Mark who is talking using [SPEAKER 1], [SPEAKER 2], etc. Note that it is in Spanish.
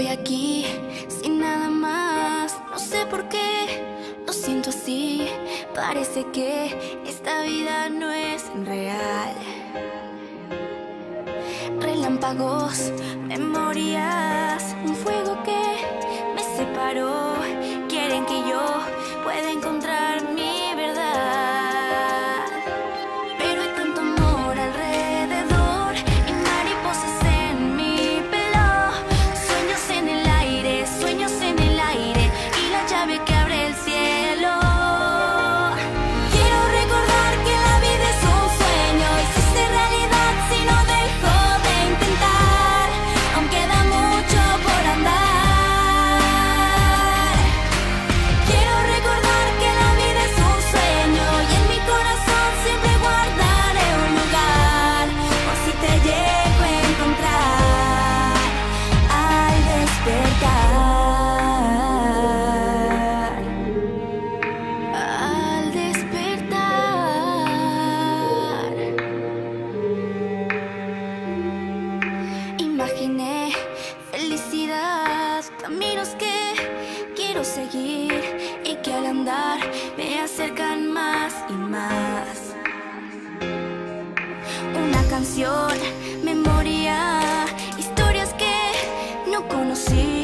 [SPEAKER 1] estoy aquí sin nada más. No sé por qué lo siento así. Parece que esta vida no es real. Relámpagos, memorias, un fuego que me separó. Quieren que yo pueda encontrar. Y que al andar me acercan más y más. Una canción, memoria, historias que no conocí